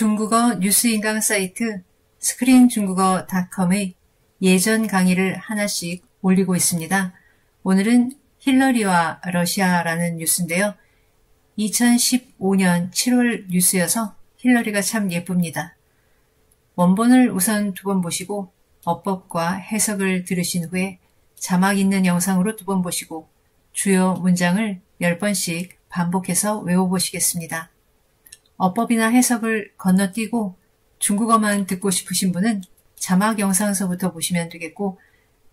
중국어 뉴스 인강 사이트 스크린중국어닷컴의 예전 강의를 하나씩 올리고 있습니다. 오늘은 힐러리와 러시아라는 뉴스인데요. 2015년 7월 뉴스여서 힐러리가 참 예쁩니다. 원본을 우선 두 번 보시고 어법과 해석을 들으신 후에 자막 있는 영상으로 두 번 보시고 주요 문장을 10번씩 반복해서 외워보시겠습니다. 어법이나 해석을 건너뛰고 중국어만 듣고 싶으신 분은 자막 영상서부터 보시면 되겠고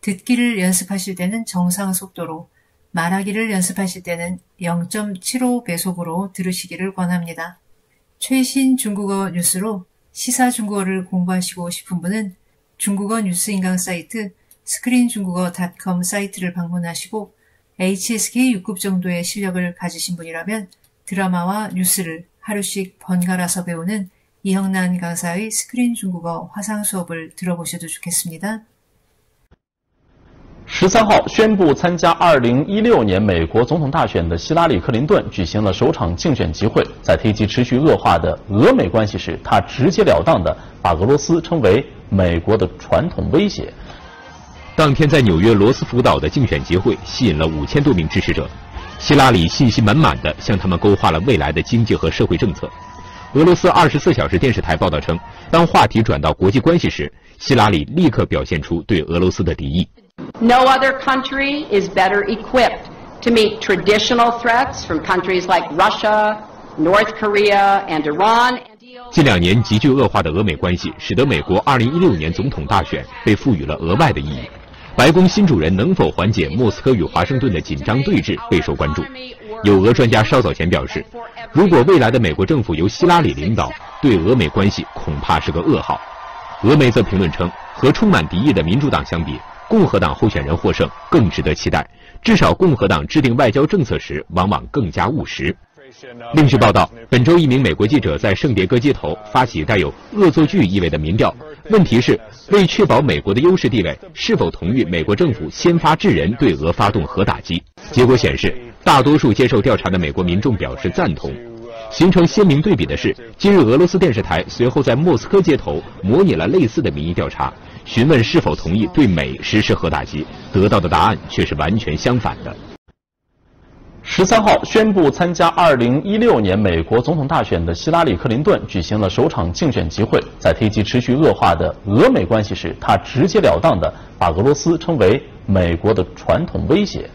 듣기를 연습하실 때는 정상 속도로 말하기를 연습하실 때는 0.75 배속으로 들으시기를 권합니다. 최신 중국어 뉴스로 시사 중국어를 공부하시고 싶은 분은 중국어 뉴스 인강 사이트 스크린중국어닷컴 사이트를 방문하시고 HSK 6급 정도의 실력을 가지신 분이라면 드라마와 뉴스를 하루씩 번갈아서 배우는 이형난 강사의 스크린 중국어 화상 수업을 들어보셔도 좋겠습니다. 十三号宣布参加二零一六年美国总统大选的希拉里·克林顿举行了首场竞选集会，在提及持续恶化的俄美关系时，他直截了当地把俄罗斯称为美国的传统威胁。当天在纽约罗斯福岛的竞选集会吸引了五千多名支持者， 希拉里信心满满地向他们勾画了未来的经济和社会政策。俄罗斯二十四小时电视台报道称，当话题转到国际关系时，希拉里立刻表现出对俄罗斯的敌意。No other country is better equipped to meet traditional threats from countries like Russia, North Korea, and Iran. 近两年急剧恶化的俄美关系，使得美国2016年总统大选被赋予了额外的意义。白宫新主人能否缓解莫斯科与华盛顿的紧张对峙备受关注。有俄专家稍早前表示，如果未来的美国政府由希拉里领导，对俄美关系恐怕是个噩耗。俄媒则评论称，和充满敌意的民主党相比。共和党候选人获胜更值得期待，至少共和党制定外交政策时往往更加务实。另据报道，本周一名美国记者在圣迭戈街头发起带有恶作剧意味的民调，问题是为确保美国的优势地位，是否同意美国政府先发制人对俄发动核打击？结果显示，大多数接受调查的美国民众表示赞同。形成鲜明对比的是，今日俄罗斯电视台随后在莫斯科街头模拟了类似的民意调查。询问是否同意对美实施核打击，得到的答案却是完全相反的。十三号宣布参加二零一六年美国总统大选的希拉里·克林顿举行了首场竞选集会，在提及持续恶化的俄美关系时，他直截了当地把俄罗斯称为美国的传统威胁。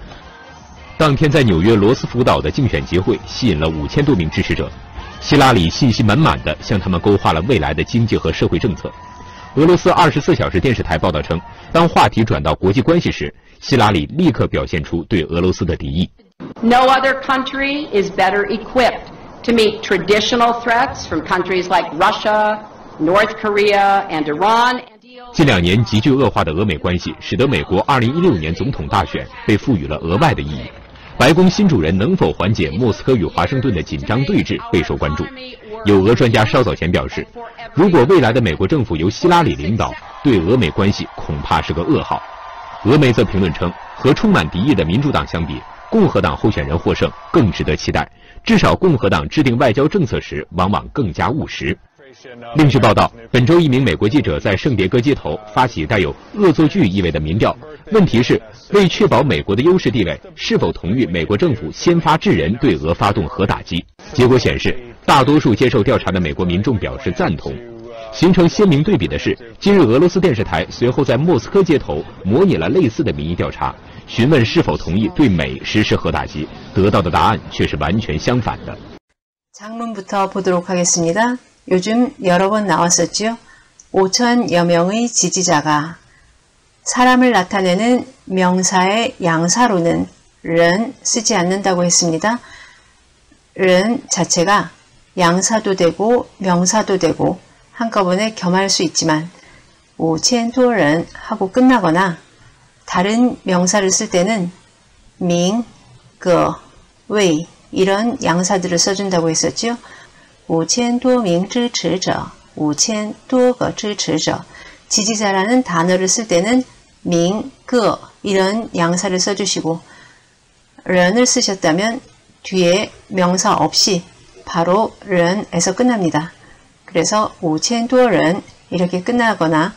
当天在纽约罗斯福岛的竞选集会吸引了五千多名支持者，希拉里信心满满地向他们勾画了未来的经济和社会政策。俄罗斯二十四小时电视台报道称，当话题转到国际关系时，希拉里立刻表现出对俄罗斯的敌意。No other country is better equipped to meet traditional threats from countries like Russia, North Korea, and Iran. 近两年急剧恶化的俄美关系，使得美国二零一六年总统大选被赋予了额外的意义。白宫新主人能否缓解莫斯科与华盛顿的紧张对峙备受关注。有俄专家稍早前表示，如果未来的美国政府由希拉里领导，对俄美关系恐怕是个噩耗。俄媒则评论称，和充满敌意的民主党相比，共和党候选人获胜更值得期待，至少共和党制定外交政策时往往更加务实。另据报道，本周一名美国记者在圣迭戈街头发起带有恶作剧意味的民调，问题是为确保美国的优势地位，是否同意美国政府先发制人对俄发动核打击？结果显示。大多数接受调查的美国民众表示赞同。形成鲜明对比的是，今日俄罗斯电视台随后在莫斯科街头模拟了类似的民意调查，询问是否同意对美实施核打击，得到的答案却是完全相反的。장문부터보도록하겠습니다 요즘여러번나왔었지요5천여명의지지자가사람을나타내는명사의양사로는人쓰지않는다고했습니다 른 자체가 양사도 되고 명사도 되고 한꺼번에 겸할 수 있지만 오첸토른 하고 끝나거나 다른 명사를 쓸 때는 밍, 그, 웨이 이런 양사들을 써준다고 했었죠. 오첸토밍 쯔持者, 오첸토거 쯔持者 지지자라는 단어를 쓸 때는 밍, 그 이런 양사를 써주시고 런을 쓰셨다면 뒤에 명사 없이 바로 른에서 끝납니다. 그래서 5,000多人 이렇게 끝나거나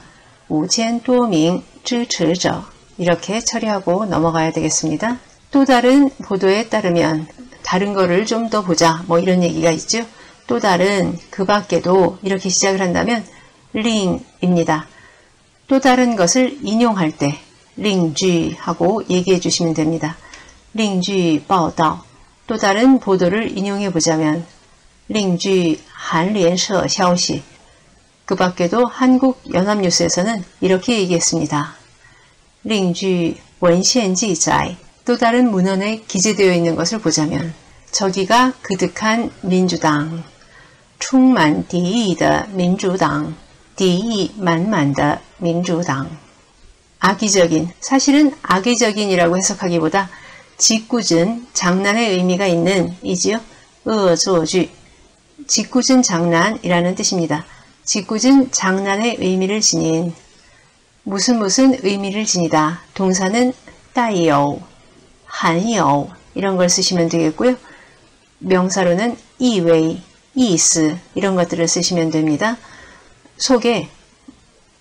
5,000多名 支持者 이렇게 처리하고 넘어가야 되겠습니다. 또 다른 보도에 따르면 다른 거를 좀 더 보자 뭐 이런 얘기가 있죠. 또 다른 그 밖에도 이렇게 시작을 한다면 링입니다. 또 다른 것을 인용할 때 링쥐 하고 얘기해 주시면 됩니다. 링쥐 报道또 다른 보도를 인용해 보자면 링쥐 한리엔서 消息그 밖에도 한국 연합뉴스에서는 이렇게 얘기했습니다. 링쥐 원시엔 기자이 또 다른 문헌에 기재되어 있는 것을 보자면 저기가 그득한 민주당 充满敌意的民主党敌意满满的民主党 악의적인 사실은 악의적인이라고 해석하기보다 짓궂은 장난의 의미가 있는 이지요. 恶作剧 짓궂은 장난이라는 뜻입니다. 짓궂은 장난의 의미를 지닌 무슨 무슨 의미를 지니다. 동사는 따이요, 한요 이런 걸 쓰시면 되겠고요. 명사로는 이웨이, 이스 이런 것들을 쓰시면 됩니다. 속에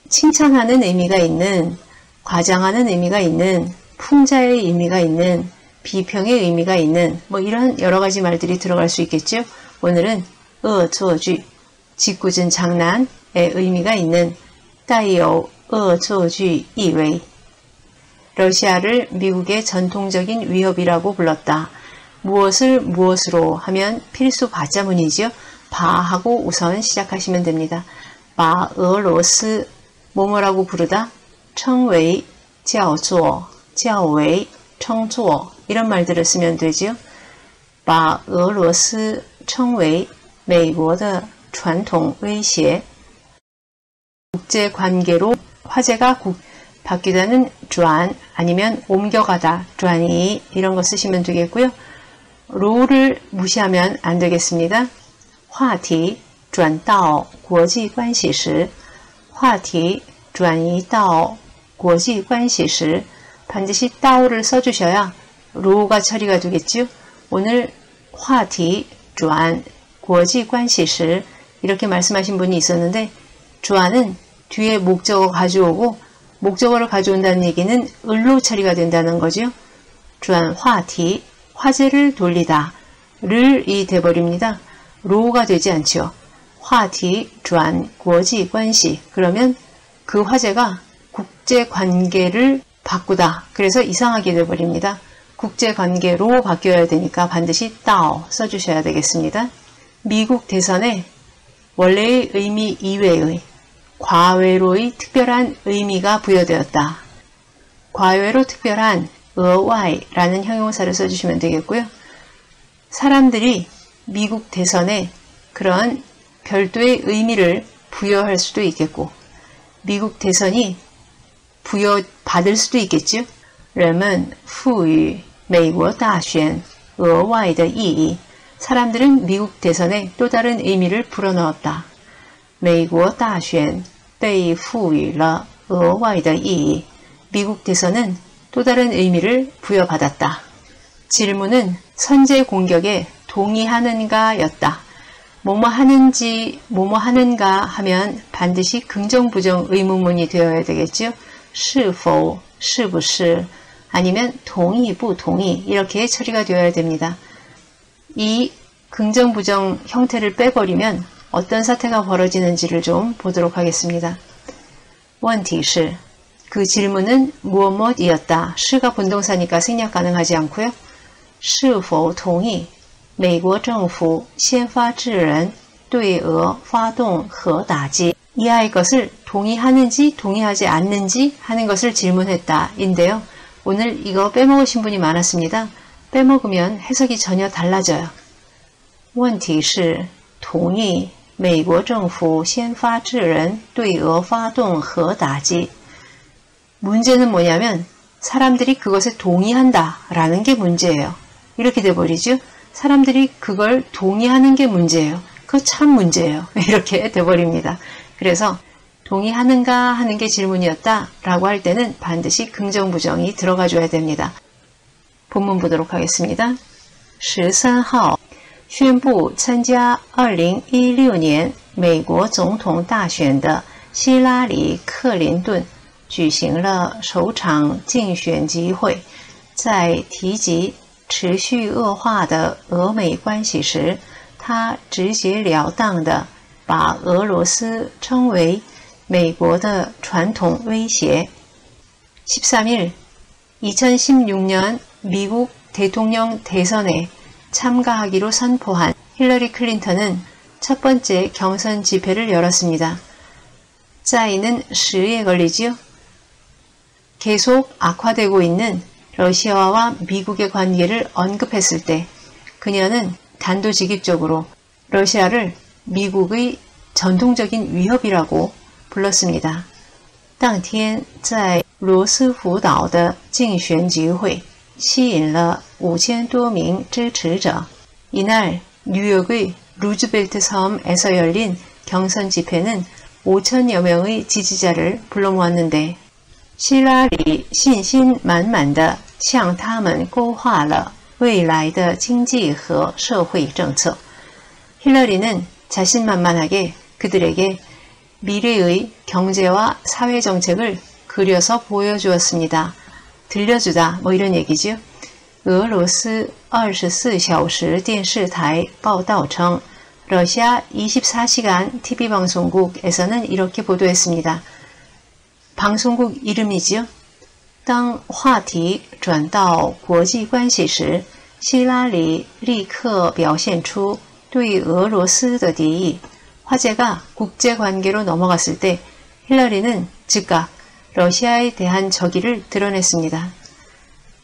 칭찬하는 의미가 있는, 과장하는 의미가 있는, 풍자의 의미가 있는, 비평의 의미가 있는 뭐 이런 여러 가지 말들이 들어갈 수 있겠죠. 오늘은 어조주 짓궂은 장난의 의미가 있는 따이오 어조주 이웨이 러시아를 미국의 전통적인 위협이라고 불렀다. 무엇을 무엇으로 하면 필수 바자문이지요. 바하고 우선 시작하시면 됩니다. 바, 어로스, 뭐뭐라고 부르다, 청웨이, 叫做, 叫为, 청조 이런 말들을 쓰면 되지요. 把俄罗斯称为美国的传统威胁 국제 관계로 화제가 국, 바뀌다는 转 아니면 옮겨가다 转이 이런 거 쓰시면 되겠고요. 로를 무시하면 안 되겠습니다. 话题 转到国际关系时话题转移到国际关系时 반드시 따오를 써주셔야 로가 처리가 되겠죠. 오늘 화티, 주안, 고지 관시시 이렇게 말씀하신 분이 있었는데 주안은 뒤에 목적어 가져오고 목적어를 가져온다는 얘기는 을로 처리가 된다는 거죠. 주안 화티, 화제를 돌리다. 를이 돼버립니다. 로가 되지 않죠. 화티, 주안, 고지 관시 그러면 그 화제가 국제 관계를 바꾸다. 그래서 이상하게 되어버립니다. 국제관계로 바뀌어야 되니까 반드시 따오 써주셔야 되겠습니다. 미국 대선에 원래의 의미 이외의 과외로의 특별한 의미가 부여되었다. 과외로 특별한 어와이라는 형용사를 써주시면 되겠고요. 사람들이 미국 대선에 그런 별도의 의미를 부여할 수도 있겠고 미국 대선이 부여받을 수도 있겠죠. 人们赋予美国大选额外的意义. 사람들은 미국 대선에 또 다른 의미를 불어넣었다. 美国大选 被赋予了额外的意义. 미국 대선은 또 다른 의미를 부여받았다. 질문은 선제 공격에 동의하는가 였다. 뭐뭐 하는지 뭐뭐 하는가 하면 반드시 긍정 부정 의문문이 되어야 되겠죠. 是否,是不是 아니면 동의, 부동의 이렇게 처리가 되어야 됩니다. 이 긍정, 부정 형태를 빼버리면 어떤 사태가 벌어지는지를 좀 보도록 하겠습니다. 원티시 그 질문은 무엇무엇이었다. 시가 본동사니까 생략 가능하지 않고요. 是否 동의 美国政府先发制人对俄发动核打击 이하의 것을 동의하는지 동의하지 않는지 하는 것을 질문했다. 인데요. 오늘 이거 빼먹으신 분이 많았습니다. 빼먹으면 해석이 전혀 달라져요. 问题是同意 美国政府先发制人对俄发动核打击 문제는 뭐냐면 사람들이 그것에 동의한다 라는 게 문제예요. 이렇게 돼버리죠. 사람들이 그걸 동의하는 게 문제예요. 그거 참 문제예요. 이렇게 돼버립니다. 그래서 동의하는가 하는 게 질문이었다 라고 할 때는 반드시 긍정부정이 들어가 줘야 됩니다. 본문 보도록 하겠습니다. 13号 宣布参加2016年 美国总统大选的希拉里·克林顿举行了首场竞选集会，在提及持续恶化的俄美关系时，他直截了当地把俄罗斯称为美国的传统威胁。十三日，二千十六年美国대통령대선에 참가하기로선포한힐러리클린턴은첫번째경선집회를열었습니다在는시에걸리지요계속악화되고있는러시아와미국의관계를언급했을때그녀는단도직입적으로러시아를미국의전통적인위협이라고불렀습니다当天在罗斯福岛的竞选集会吸引了 五千多名支持者。이날뉴욕의루즈벨트섬에서열린경선집회는5천여명의지지자를불러모았는데希拉里信心满满的向他们勾画了未来的经济和社会政策。힐러리는자신만만하게그들에게미래의경제와사회정책을그려서보여주었습니다 들려주다 뭐 이런 얘기죠. 俄罗斯二十四小时电视台报道称，러시아24시간 TV 방송국에서는이렇게보도했습니다 방송국이름이지요当话题转到国际关系时，希拉里立刻表现出对俄罗斯的敌意。화제가국제관계로넘어갔을때힐러리는즉각러시아에대한적의를드러냈습니다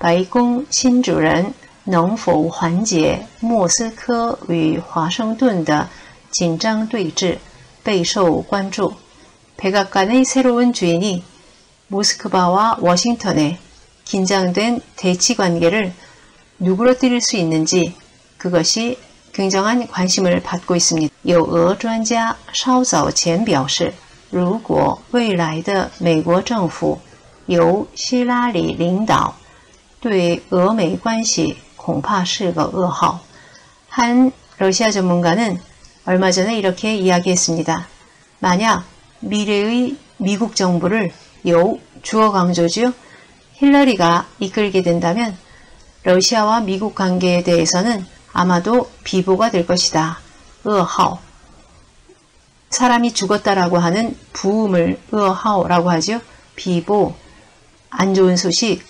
白宫新主人能否缓解莫斯科与华盛顿的紧张对峙备受关注。백악관의새로운주인이모스크바와워싱턴의긴장된대치관계를누그러뜨릴수있는지그것이굉장한관심을받고있습니다有俄专家稍早前表示，如果未来的美国政府由希拉里领导， 对俄美关系恐怕是个噩耗。한러시아전문가는얼마전에이렇게이야기했습니다만약미래의미국정부를요주어강조죠힐러리가이끌게된다면러시아와미국관계에대해서는아마도비보가될것이다噩耗사람이죽었다라고하는부음을噩耗라고하죠비보안좋은소식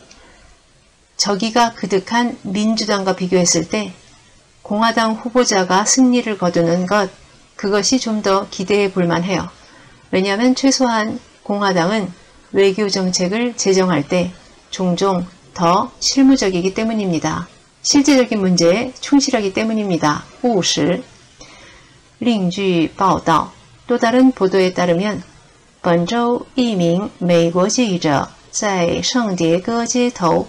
저기가 그득한 민주당과 비교했을 때 공화당 후보자가 승리를 거두는 것, 그것이 좀 더 기대해 볼 만해요. 왜냐하면 최소한 공화당은 외교 정책을 제정할 때 종종 더 실무적이기 때문입니다. 실제적인 문제에 충실하기 때문입니다. 务实. 另据报道또 다른 보도에 따르면 本周一名美国记者在圣迭戈街头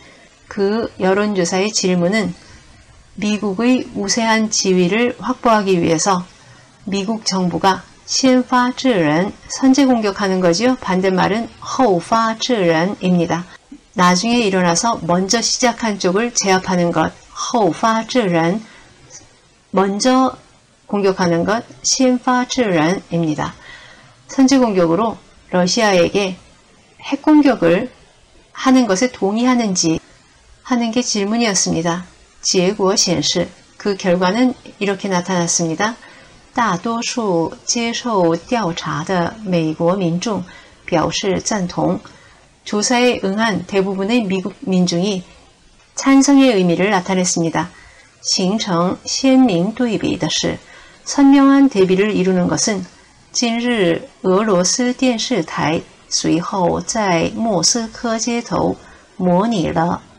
그 여론조사의 질문은 미국의 우세한 지위를 확보하기 위해서 미국 정부가 先发制人 선제 공격하는 거지요. 반대말은 后发制人입니다. 나중에 일어나서 먼저 시작한 쪽을 제압하는 것 后发制人 먼저 공격하는 것 先发制人입니다. 선제 공격으로 러시아에게 핵 공격을 하는 것에 동의하는지 하는 게 질문이었습니다. 结果显示그 결과는 이렇게 나타났습니다. 大多数接受调查的美国民众表示赞同。조사에응한대부분의미국민중이찬성의의미를나타냈습니다形成鲜明对比的是，선명한대비를이루는것은今日俄罗斯电视台随后在莫斯科街头模拟了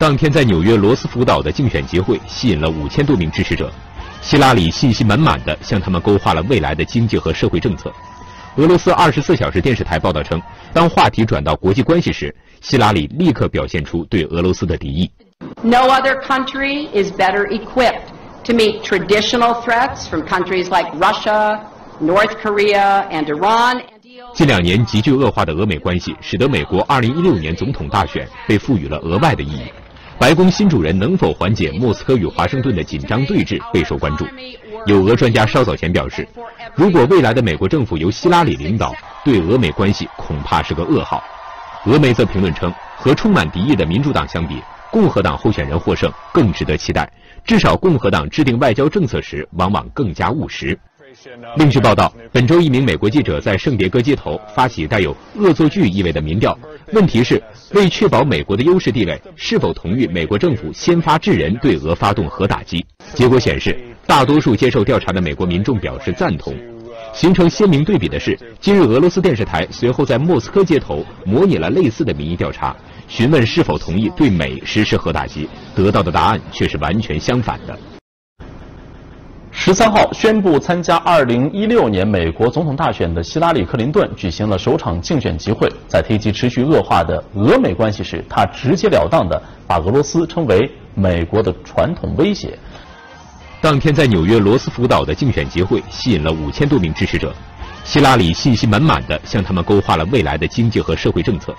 当天在纽约罗斯福岛的竞选集会吸引了五千多名支持者，希拉里信心满满地向他们勾画了未来的经济和社会政策。俄罗斯二十四小时电视台报道称，当话题转到国际关系时，希拉里立刻表现出对俄罗斯的敌意。No other country is better equipped to meet traditional threats from countries like Russia, North Korea, and Iran. 近两年急剧恶化的俄美关系，使得美国二零一六年总统大选被赋予了额外的意义。白宫新主人能否缓解莫斯科与华盛顿的紧张对峙，备受关注。有俄专家稍早前表示，如果未来的美国政府由希拉里领导，对俄美关系恐怕是个噩耗。俄媒则评论称，和充满敌意的民主党相比，共和党候选人获胜更值得期待。至少共和党制定外交政策时往往更加务实。另据报道，本周一名美国记者在圣迭戈街头发起带有恶作剧意味的民调，问题是为确保美国的优势地位，是否同意美国政府先发制人对俄发动核打击？结果显示。大多数接受调查的美国民众表示赞同。形成鲜明对比的是，今日俄罗斯电视台随后在莫斯科街头模拟了类似的民意调查，询问是否同意对美实施核打击，得到的答案却是完全相反的。十三号宣布参加二零一六年美国总统大选的希拉里·克林顿举行了首场竞选集会，在提及持续恶化的俄美关系时，他直截了当地把俄罗斯称为美国的传统威胁。当天在纽约罗斯福岛的竞选集会吸引了五千多名支持者，希拉里信心满满地向他们勾画了未来的经济和社会政策。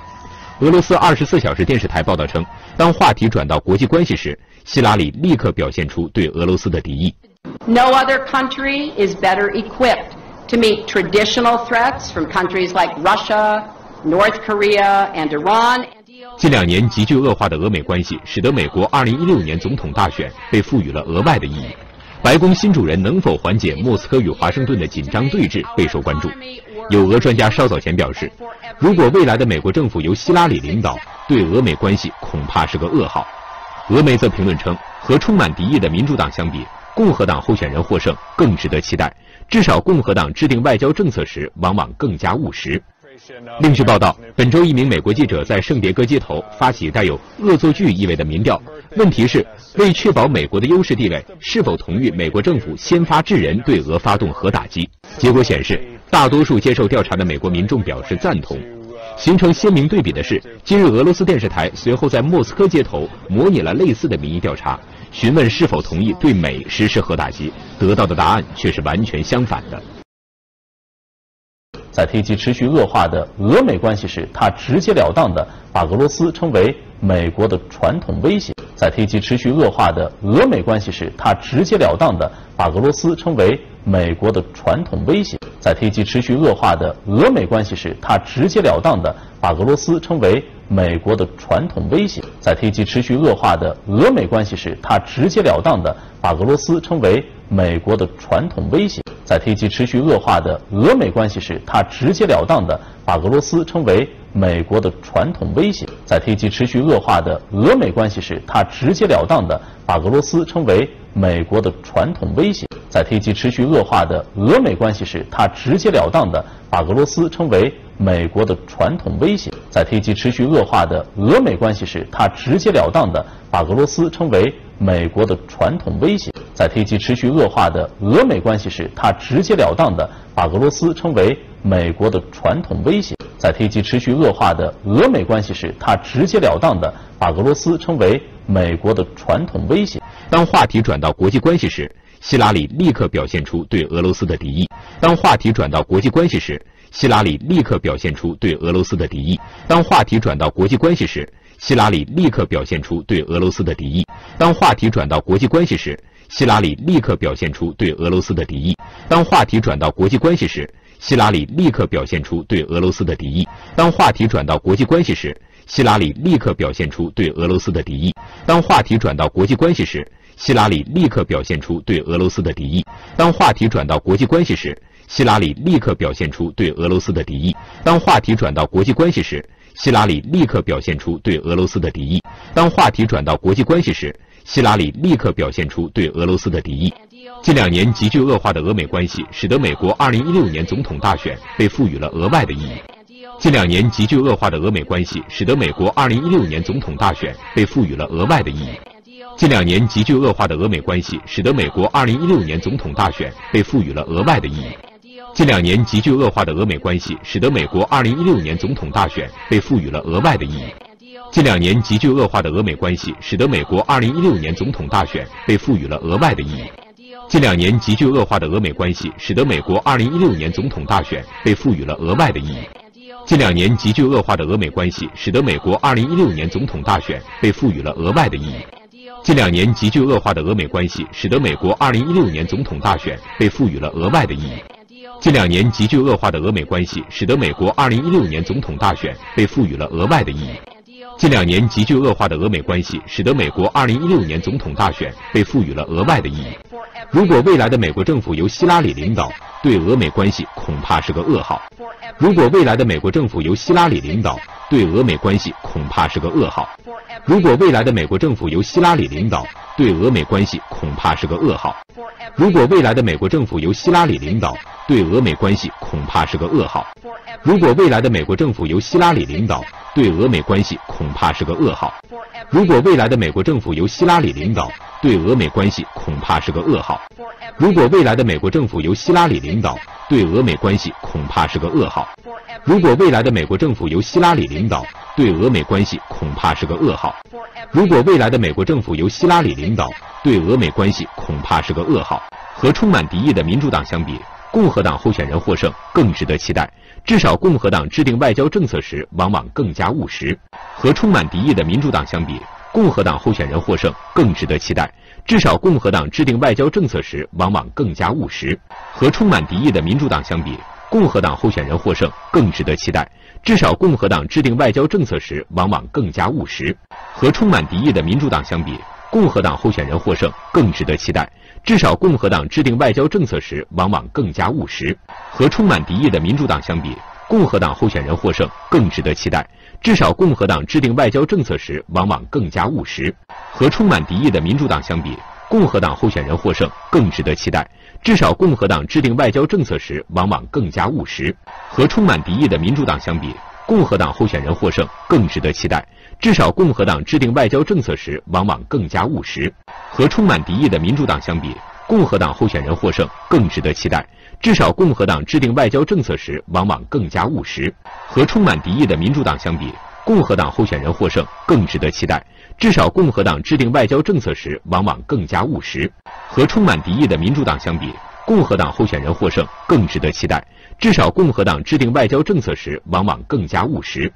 俄罗斯二十四小时电视台报道称，当话题转到国际关系时，希拉里立刻表现出对俄罗斯的敌意。No other country is better equipped to meet traditional threats from countries like Russia, North Korea, and Iran. 近两年急剧恶化的俄美关系，使得美国二零一六年总统大选被赋予了额外的意义。白宫新主人能否缓解莫斯科与华盛顿的紧张对峙备受关注。有俄专家稍早前表示，如果未来的美国政府由希拉里领导，对俄美关系恐怕是个噩耗。俄媒则评论称，和充满敌意的民主党相比，共和党候选人获胜更值得期待。至少共和党制定外交政策时往往更加务实。另据报道，本周一名美国记者在圣迭戈街头发起带有恶作剧意味的民调，问题是为确保美国的优势地位，是否同意美国政府先发制人对俄发动核打击？结果显示，大多数接受调查的美国民众表示赞同。形成鲜明对比的是，今日俄罗斯电视台随后在莫斯科街头模拟了类似的民意调查，询问是否同意对美实施核打击，得到的答案却是完全相反的。在提及持续恶化的俄美关系时，他直截了当的把俄罗斯称为美国的传统威胁。在提及持续恶化的俄美关系时，他直截了当地把俄罗斯称为美国的传统威胁。在提及持续恶化的俄美关系时，他直截了当地把俄罗斯称为美国的传统威胁。在提及持续恶化的俄美关系时，他直截了当地把俄罗斯称为美国的传统威胁。在提及持续恶化的俄美关系时，他直截了当地把俄罗斯称为美国的传统威胁。在提及持续恶化的俄美关系时，他直截了当地把俄罗斯称为美国的传统威胁。在提及持续恶化的俄美关系时，他直截了当地把俄罗斯称为美国的传统威胁。在提及持续恶化的俄美关系时，他直截了当地把俄罗斯称为美国的传统威胁。在提及持续恶化的俄美关系时，他直截了当地把俄罗斯称为美国的传统威胁。在提及持续恶化的俄美关系时，他直截了当地把俄罗斯称为美国的传统威胁。当话题转到国际关系时，希拉里立刻表现出对俄罗斯的敌意。当话题转到国际关系时，希拉里立刻表现出对俄罗斯的敌意。当话题转到国际关系时，希拉里立刻表现出对俄罗斯的敌意。当话题转到国际关系时，希拉里立刻表现出对俄罗斯的敌意。当话题转到国际关系时，希拉里立刻表现出对俄罗斯的敌意。当话题转到国际关系时，希拉里立刻表现出对俄罗斯的敌意。当话题转到国际关系时，希拉里立刻表现出对俄罗斯的敌意。当话题转到国际关系时，希拉里立刻表现出对俄罗斯的敌意。当话题转到国际关系时，希拉里立刻表现出对俄罗斯的敌意。当话题转到国际关系时，希拉里立刻表现出对俄罗斯的敌意。近两年急剧恶化的俄美关系，使得美国2016年总统大选被赋予了额外的意义。近两年急剧恶化的俄美关系，使得美国2016年总统大选被赋予了额外的意义。近两年急剧恶化的俄美关系，使得美国2016年总统大选被赋予了额外的意义。近两年急剧恶化的俄美关系，使得美国2016年总统大选被赋予了额外的意义。近两年急剧恶化的俄美关系，使得美国2016年总统大选被赋予了额外的意义。近两年急剧恶化的俄美关系，使得美国2016年总统大选被赋予了额外的意义。近两年急剧恶化的俄美关系，使得美国2016年总统大选被赋予了额外的意义。近两年急剧恶化的俄美关系，使得美国2016年总统大选被赋予了额外的意义。近两年急剧恶化的俄美关系，使得美国2016年总统大选被赋予了额外的意义。近两年急剧恶化的俄美关系，使得美国2016年总统大选被赋予了额外的意义。如果未来的美国政府由希拉里领导，对俄美关系恐怕是个噩耗。如果未来的美国政府由希拉里领导，对俄美关系恐怕是个噩耗。如果未来的美国政府由希拉里领导，对俄美关系恐怕是个噩耗。如果未来的美国政府由希拉里领导，对俄美关系恐怕是个噩耗。如果未来的美国政府由希拉里领导，对俄美关系恐怕是个噩耗。如果未来的美国政府由希拉里领导，对俄美关系恐怕是个噩耗。如果未来的美国政府由希拉里领导，对俄美关系恐怕是个噩耗。如果未来的美国政府由希拉里领导，对俄美关系恐怕是个噩耗。如果未来的美国政府由希拉里领导，对俄美关系恐怕是个噩耗。和充满敌意的民主党相比，共和党候选人获胜更值得期待。至少共和党制定外交政策时往往更加务实。和充满敌意的民主党相比，共和党候选人获胜更值得期待。至少共和党制定外交政策时往往更加务实。和充满敌意的民主党相比，共和党候选人获胜更值得期待。至少共和党制定外交政策时往往更加务实。和充满敌意的民主党相比，共和党候选人获胜更值得期待。至少共和党制定外交政策时往往更加务实。和充满敌意的民主党相比，共和党候选人获胜更值得期待。至少共和党制定外交政策时往往更加务实。和充满敌意的民主党相比，共和党候选人获胜更值得期待。至少共和党制定外交政策时往往更加务实。和充满敌意的民主党相比，共和党候选人获胜更值得期待。至少共和党制定外交政策时往往更加务实。和充满敌意的民主党相比，共和党候选人获胜更值得期待。至少共和党制定外交政策时往往更加务实。和充满敌意的民主党相比，共和党候选人获胜更值得期待。至少共和党制定外交政策时往往更加务实。和充满敌意的民主党相比，共和党候选人获胜更值得期待。至少共和党制定外交政策时往往更加务实。